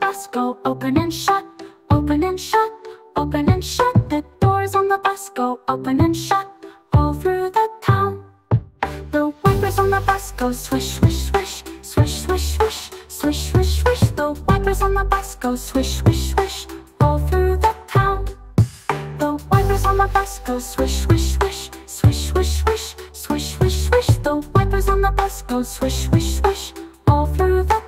bus go open and shut, open and shut, open and shut. The doors on the bus go open and shut, all through the town. The wipers on the bus go swish, swish, swish, swish, swish, swish, swish, swish, swish. The wipers on the bus go swish, swish, swish, all through the town. The wipers on the bus go swish, swish, swish, swish, swish, swish, swish, swish, swish. The wipers on the bus go swish, swish, swish, all through the